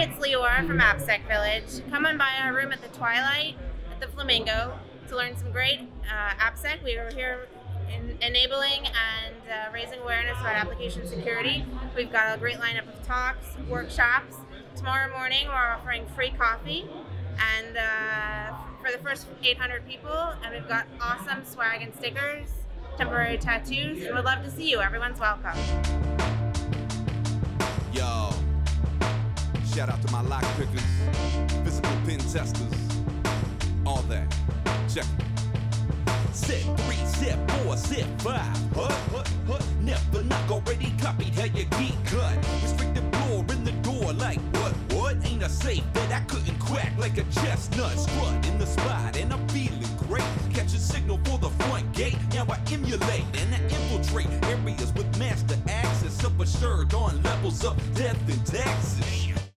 it's Leora from AppSec Village. Come on by our room at the Twilight at the Flamingo to learn some great uh, AppSec. We are here in enabling and uh, raising awareness about application security. We've got a great lineup of talks, workshops. Tomorrow morning, we're offering free coffee, and uh, for the first 800 people, and we've got awesome swag and stickers, temporary tattoos, we'd love to see you. Everyone's welcome. Shout out to my lock pickers, physical pin testers, all that. Check. Set three, set four, set five. Hut, hut, hut. Never knock already copied how you get cut. Restricted floor in the door like what? What? Ain't a safe that I couldn't crack like a chestnut. Strut in the spot and I'm feeling great. Catch a signal for the front gate. Now I emulate and I infiltrate areas with master access. Up assured on levels of death and taxes.